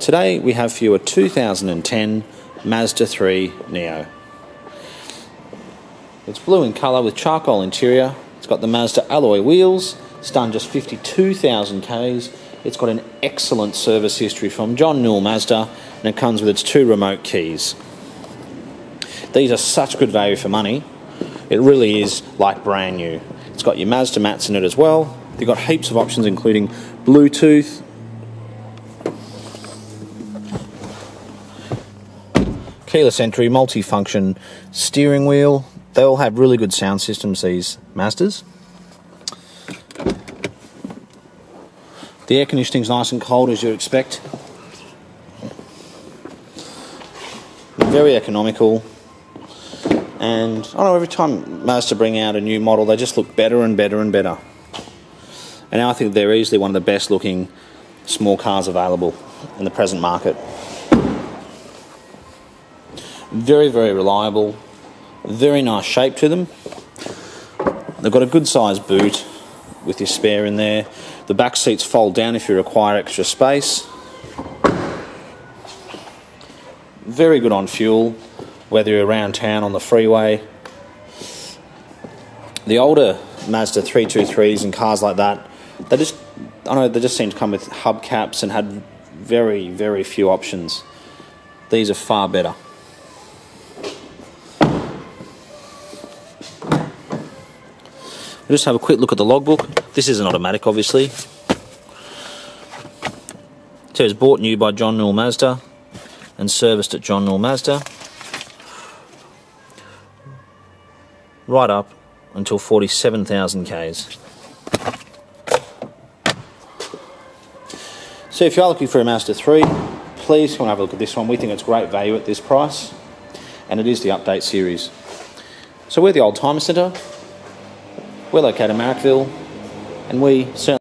Today we have for you a 2010 Mazda 3 Neo. It's blue in colour with charcoal interior. It's got the Mazda alloy wheels. It's done just 52,000 Ks. It's got an excellent service history from John Newell Mazda and it comes with its two remote keys. These are such good value for money. It really is like brand new. It's got your Mazda mats in it as well. They've got heaps of options including Bluetooth, keyless entry, multi-function steering wheel. They all have really good sound systems, these Mazdas. The air conditioning's nice and cold as you expect. Very economical. And I don't know, every time Mazda bring out a new model, they just look better and better and better. And I think they're easily one of the best looking small cars available in the present market. Very, very reliable. Very nice shape to them. They've got a good sized boot with your spare in there. The back seats fold down if you require extra space. Very good on fuel, whether you're around town on the freeway. The older Mazda 323s and cars like that, they just, I know, they just seem to come with hubcaps and had very, very few options. These are far better. We'll just have a quick look at the logbook. This is an automatic, obviously. It says bought new by John Newell Mazda and serviced at John Newell Mazda. Right up until 47,000 Ks. So if you're looking for a Mazda 3, please come and have a look at this one. We think it's great value at this price, and it is the update series. So we're the Oldtimer Centre. We're located in Marrickville and we certainly